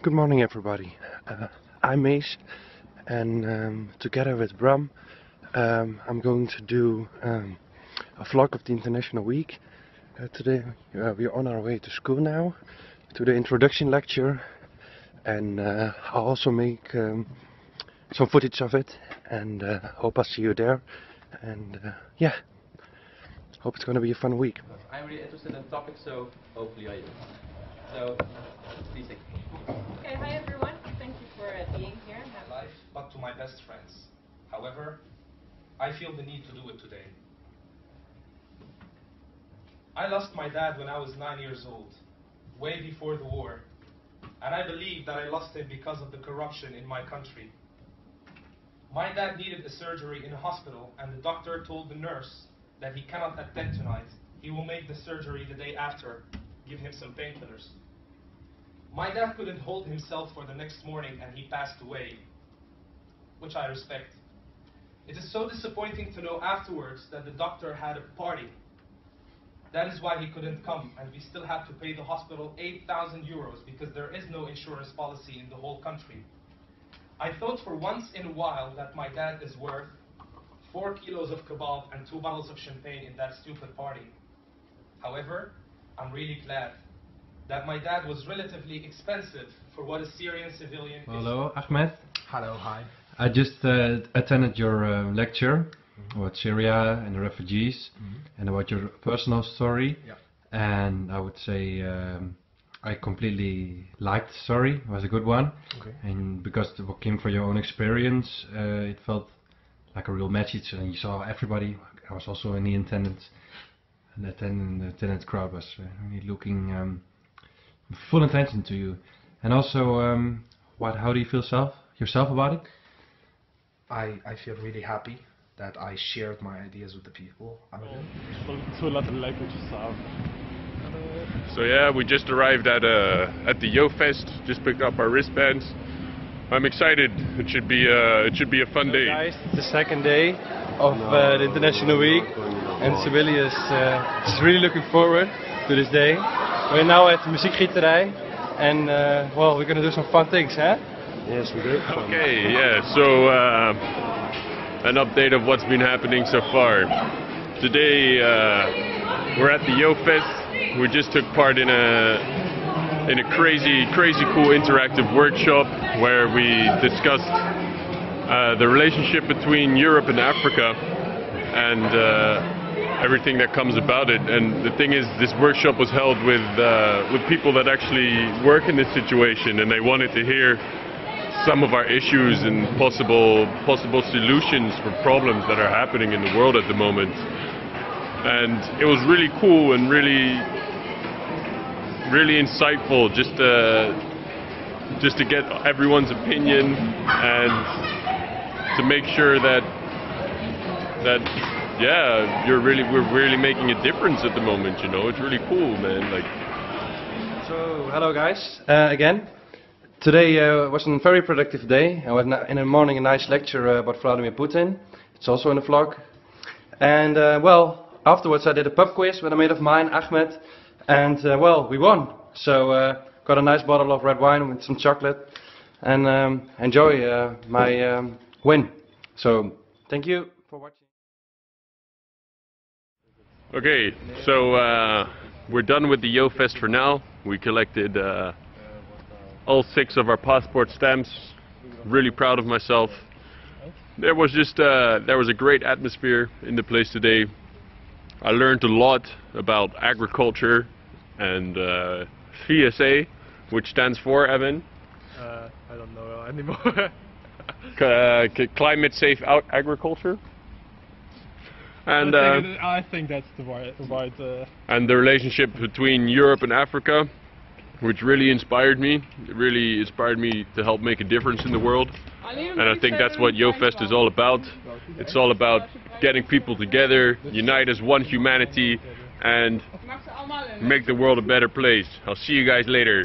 Good morning, everybody. Uh, I'm Mees, and um, together with Bram, um, I'm going to do um, a vlog of the International Week. Uh, today uh, we're on our way to school now, to the introduction lecture, and uh, I'll also make um, some footage of it, and uh, hope I see you there. And uh, yeah, hope it's going to be a fun week. I'm really interested in the topic, so hopefully I do. So, please take. Hi everyone. Thank you for uh, being here. life, but to my best friends. However, I feel the need to do it today. I lost my dad when I was nine years old, way before the war, and I believe that I lost him because of the corruption in my country. My dad needed a surgery in a hospital, and the doctor told the nurse that he cannot attend tonight. He will make the surgery the day after. Give him some painkillers. My dad couldn't hold himself for the next morning and he passed away, which I respect. It is so disappointing to know afterwards that the doctor had a party. That is why he couldn't come, and we still have to pay the hospital 8,000 euros because there is no insurance policy in the whole country. I thought for once in a while that my dad is worth 4 kilos of kebab and 2 bottles of champagne in that stupid party. However, I'm really glad that my dad was relatively expensive for what a Syrian civilian is. Hello, Ahmed. Hello, hi. I just uh, attended your uh, lecture about Syria and the refugees and about your personal story. Yeah. And I would say um, I completely liked the story. It was a good one. Okay. And because it came from your own experience, uh, it felt like a real message. And you saw everybody. I was also in the attendance. And the attendant, the attendant crowd was really looking um, full attention to you. And also, um, what? How do you feel self yourself about it? I, I feel really happy that I shared my ideas with the people. I zo laten lijken wat je samen. So yeah, we just arrived at uh, at the Yo Fest. Just picked up our wristbands. I'm excited. It should be uh, it should be a fun day. Guys, it's the second day of uh, the International Week, and Sibylle is, uh, is really looking forward to this day. We're now at the Muziekgieterij, and uh, well, we're gonna do some fun things, huh? Yes, we do. Okay, yeah. So uh, an update of what's been happening so far. Today uh, we're at the Yo Fest. We just took part in a in a crazy, crazy cool interactive workshop where we discussed uh, the relationship between Europe and Africa and uh, everything that comes about it. And the thing is, this workshop was held with uh, with people that actually work in this situation, and they wanted to hear some of our issues and possible possible solutions for problems that are happening in the world at the moment. And it was really cool and really really insightful just to just to get everyone's opinion and to make sure that that yeah you're really we're really making a difference at the moment you know it's really cool man like So, hello guys, uh, again. Today uh, was a very productive day. I was in the morning a nice lecture uh, about Vladimir Putin. It's also in the vlog. And uh, well, afterwards I did a pub quiz with a mate of mine, Ahmed. And uh, well, we won. So uh, got a nice bottle of red wine with some chocolate. And um, enjoy my um, win. So, thank you for watching. Okay so uh, we're done with the Yo Fest for now. We collected uh, all six of our passport stamps. Really proud of myself. There was just uh, there was a great atmosphere in the place today. I learned a lot about agriculture and uh, CSA which stands for Evan? Uh, I don't know anymore. Uh, climate safe out agriculture and I, uh, think, I think that's the right, right uh, and the relationship between Europe and Africa, which really inspired me. It really inspired me to help make a difference in the world. And I think that's what YoFest is all about. It's all about getting people together, unite as one humanity, and make the world a better place. I'll see you guys later.